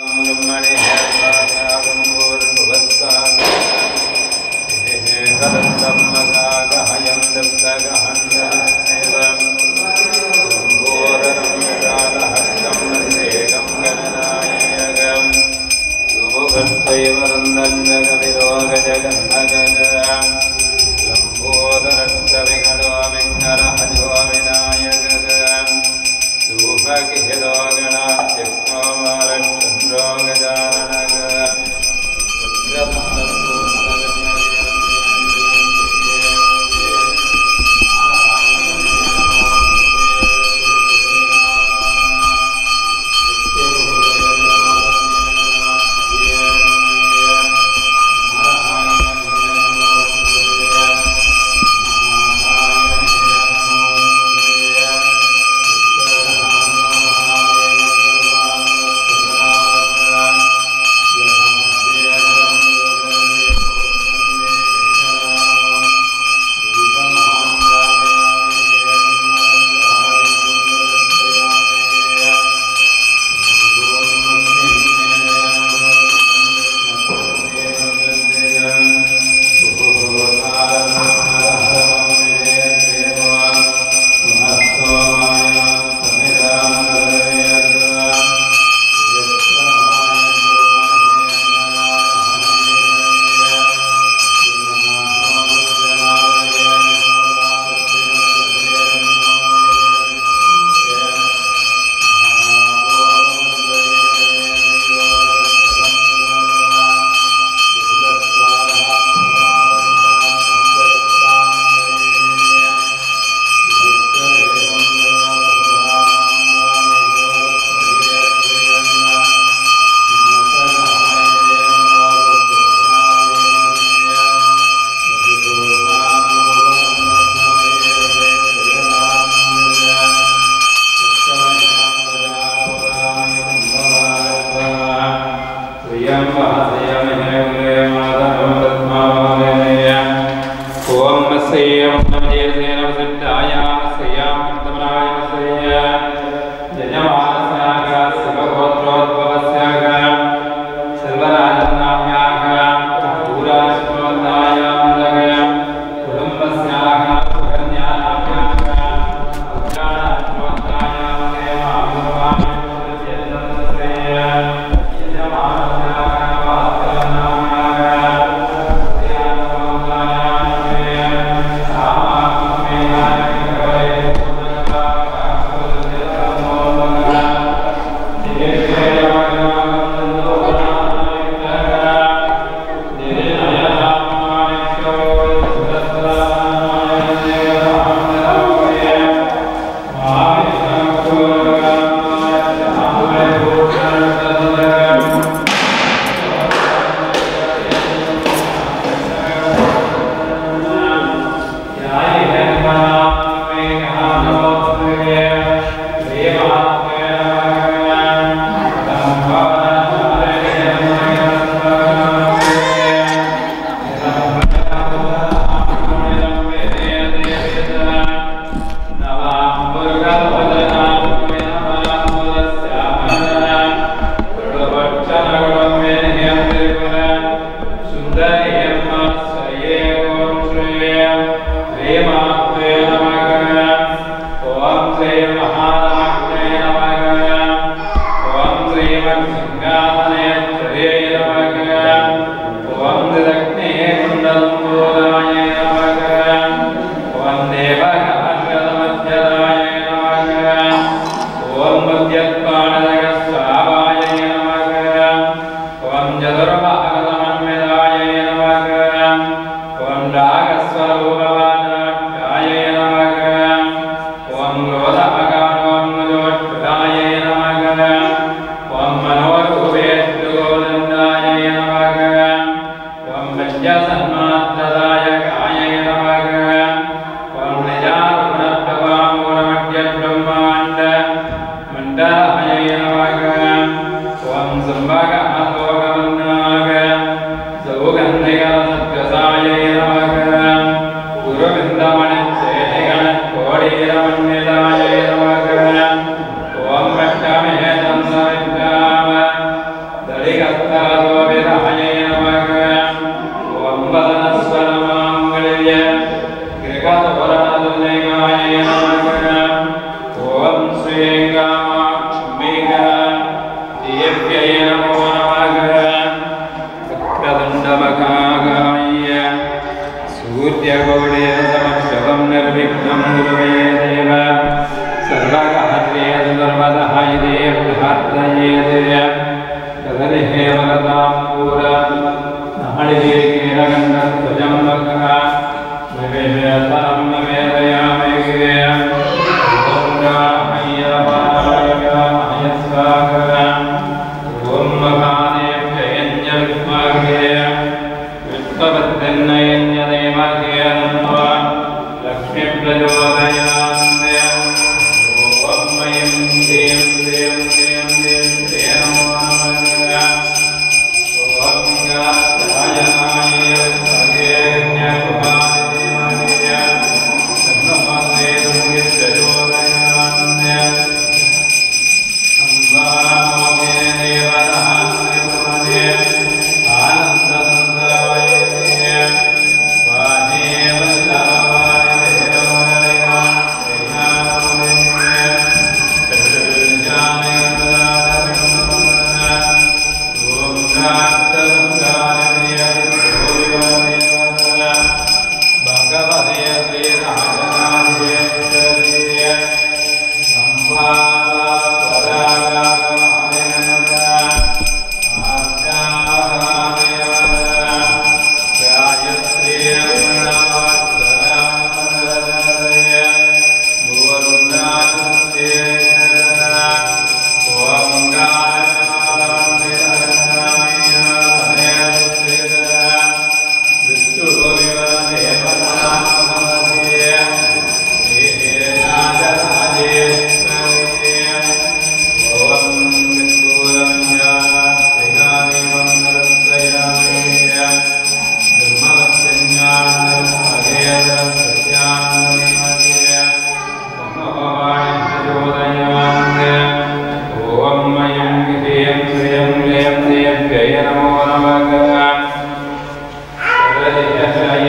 मणिर्णुभारे हरन्तं मगाग हयं धूपकिरोगणाक्षोमरचन्द्रोगजानग ॐ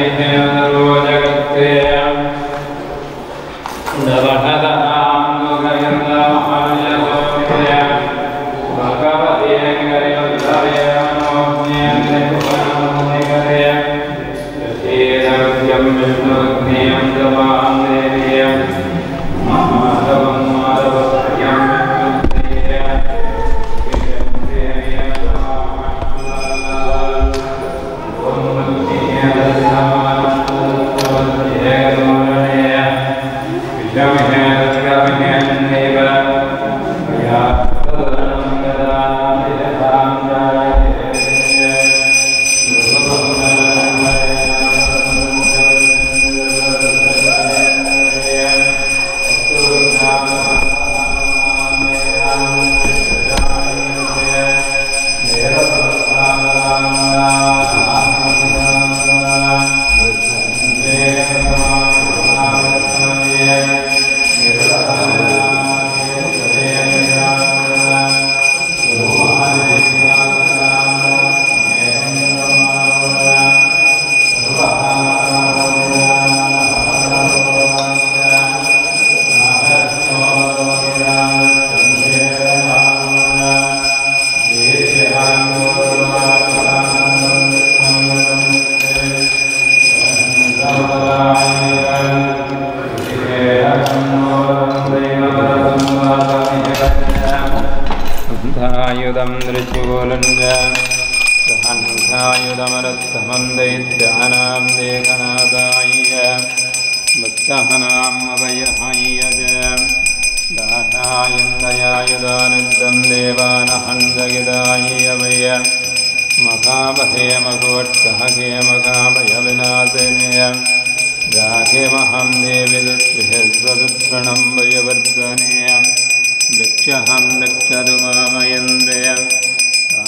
Amen. धायुदमरस्समं दैत्यानां देहनादाय भक्तःवयहायज दाशायन्दयायुदानन्दं देवानहं दगिदाय अवय मकामहे मगोट्टः के मकामयविनाशनेय देवि दृष्टे स्वसुक्षणं वयवर्दनेयम् त्यहं दक्षमा मयन्द्रय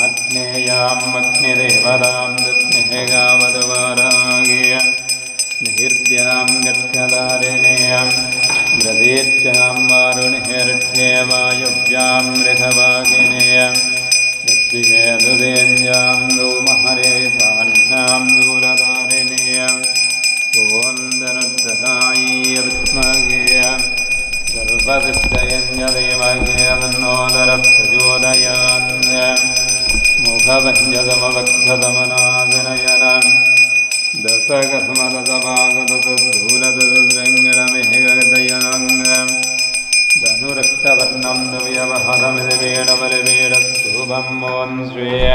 आज्ञेयां वग्निदेवतां दृग्निहे गावदवारागेय निहीत्यां गच्छदारिणेयीर्त्यां वारुणिहे ऋवायव्यां मृगवाहिनेय विहे दुदेन्द्यां गोमहरे पार्ढ्यां दूरदारिणेय गोन्दरीयरुत्मगे मुखवसिद्धयन्यदेमग्निरवन्नोदरप्रचोदयान् मुखभञ्जतमवक्षतमनादिनयन दशकसमदसभागततद्धूलतद्रङ्गणमेहगतयाङ्ग धनुरक्तवर्णं व्यवहरमिदवेडबलवेडस्तुभं मोन्स्वेय